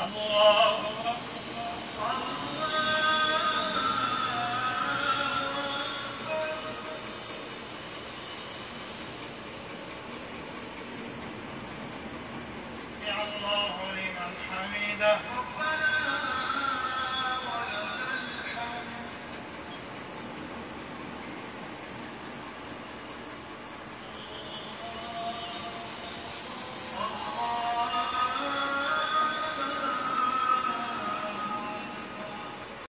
Allah